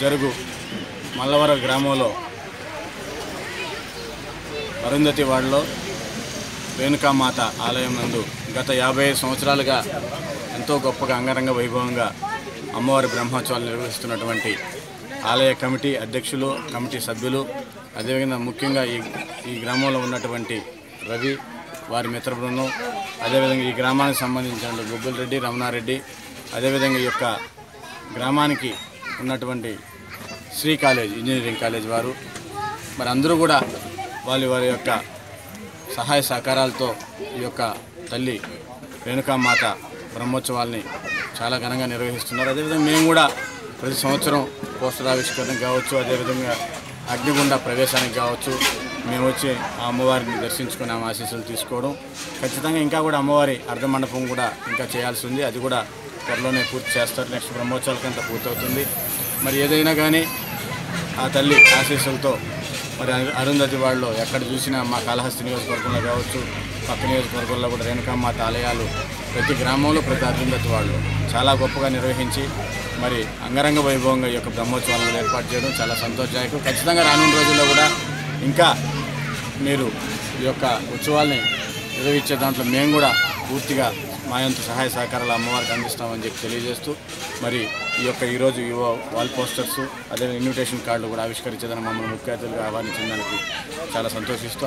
జరుగు మల్లవర గ్రామంలో అరుంధతి వాడలో రేణుకామాత ఆలయం నందు గత యాభై సంవత్సరాలుగా ఎంతో గొప్పగా అంగరంగ వైభవంగా అమ్మవారి బ్రహ్మోత్సవాలు నిర్వహిస్తున్నటువంటి ఆలయ కమిటీ అధ్యక్షులు కమిటీ సభ్యులు అదేవిధంగా ముఖ్యంగా ఈ ఈ గ్రామంలో ఉన్నటువంటి రవి వారి మిత్ర బృందం అదేవిధంగా ఈ గ్రామానికి సంబంధించిన గుబ్బుల రెడ్డి రమణారెడ్డి అదేవిధంగా ఈ యొక్క గ్రామానికి ఉన్నటువంటి శ్రీ కాలేజ్ ఇంజనీరింగ్ కాలేజ్ వారు మరి అందరూ కూడా వాళ్ళ వారి యొక్క సహాయ సహకారాలతో ఈ యొక్క తల్లి రేణుకామాత బ్రహ్మోత్సవాల్ని చాలా ఘనంగా నిర్వహిస్తున్నారు. అదేవిధంగా మేము కూడా ప్రతి సంవత్సరం పోస్టర్ కావచ్చు అదేవిధంగా అగ్నిగుండ ప్రవేశానికి కావచ్చు మేము వచ్చి ఆ అమ్మవారిని దర్శించుకుని ఆమె ఆశీస్సులు తీసుకోవడం. ఖచ్చితంగా ఇంకా కూడా అమ్మవారి అర్ధమండపం కూడా ఇంకా చేయాల్సి ఉంది. అది కూడా త్వరలోనే పూర్తి చేస్తారు. నెక్స్ట్ బ్రహ్మోత్సవాలకంతా పూర్తవుతుంది. మరి ఏదైనా కానీ ఆ తల్లి ఆశీస్సులతో మరి అరుంధతి వాళ్ళు ఎక్కడ చూసినా మా కాళహస్తి నియోజకవర్గంలో కావచ్చు పక్క నియోజకవర్గంలో కూడా రేణుకామాత ఆలయాలు ప్రతి గ్రామంలో ప్రతి అరుంధతి వాళ్ళు చాలా గొప్పగా నిర్వహించి మరి అంగరంగ వైభవంగా ఈ యొక్క బ్రహ్మోత్సవాలను ఏర్పాటు చేయడం చాలా సంతోషదాయకం. ఖచ్చితంగా రానున్న రోజుల్లో కూడా ఇంకా మీరు ఈ యొక్క ఉత్సవాల్ని నిర్వహించే దాంట్లో మేము కూడా పూర్తిగా మా సహాయ సహకారాలు అమ్మవారికి అందిస్తామని చెప్పి తెలియజేస్తూ మరి ఈ యొక్క ఈరోజు ఈ వాల్ పోస్టర్స్ అదే ఇన్విటేషన్ కార్డులు కూడా ఆవిష్కరించేదని మమ్మల్ని ముఖ్య అతిథులుగా ఆహ్వానించిన దానికి చాలా సంతోషిస్తూ